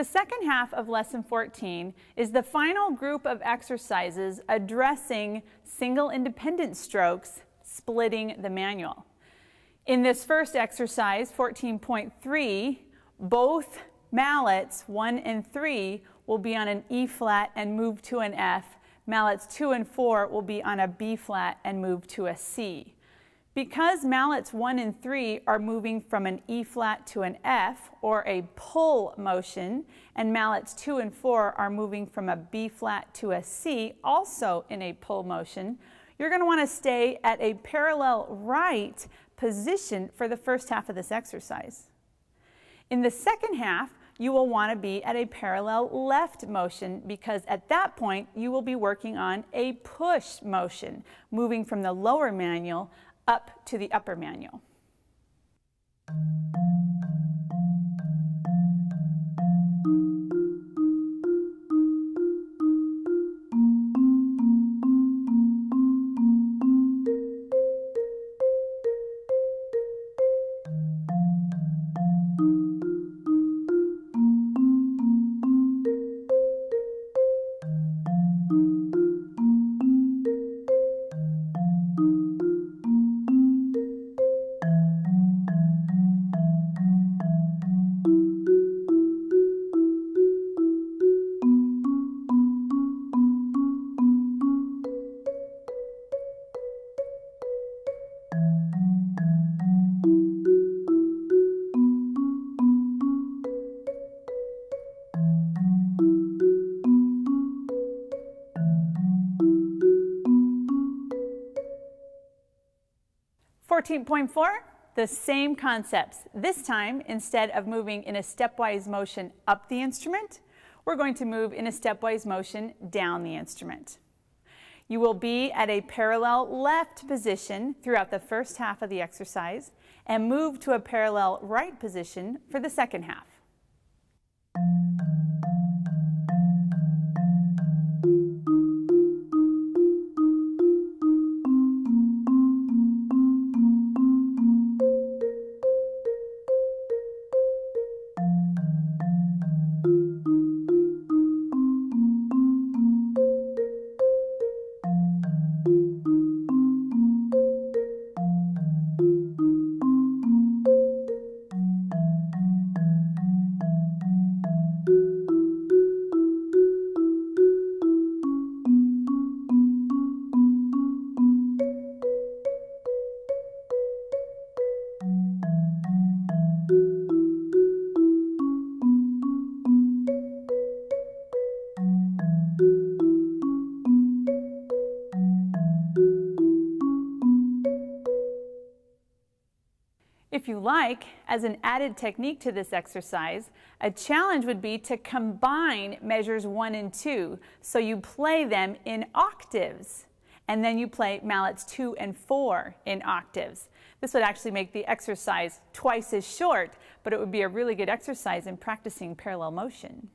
The second half of lesson 14 is the final group of exercises addressing single independent strokes splitting the manual. In this first exercise, 14.3, both mallets, 1 and 3, will be on an E flat and move to an F. Mallets 2 and 4 will be on a B flat and move to a C. Because mallets 1 and 3 are moving from an E flat to an F, or a pull motion, and mallets 2 and 4 are moving from a B flat to a C, also in a pull motion, you're going to want to stay at a parallel right position for the first half of this exercise. In the second half, you will want to be at a parallel left motion because at that point you will be working on a push motion, moving from the lower manual up to the upper manual. 14.4, the same concepts. This time, instead of moving in a stepwise motion up the instrument, we're going to move in a stepwise motion down the instrument. You will be at a parallel left position throughout the first half of the exercise and move to a parallel right position for the second half. 'If you like, as an added technique to this exercise, a challenge would be to combine measures one and two. So you play them in octaves, and then you play mallets two and four in octaves. This would actually make the exercise twice as short, but it would be a really good exercise in practicing parallel motion.